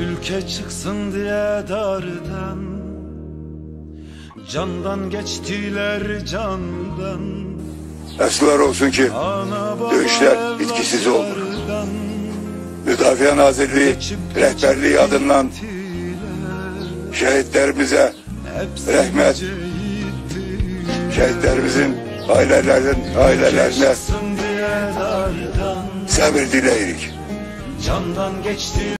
Ülke çıksın diye dardan Candan geçtiler candan Esler olsun ki Dövüşler bitkisiz oldu. evlatlardan Müdafaa Nazırlığı geçip rehberliği adından şehitlerimize Rahmet. şehitlerimizin ailelerinin ailelerine diye sabır dileyrik. Candan geçti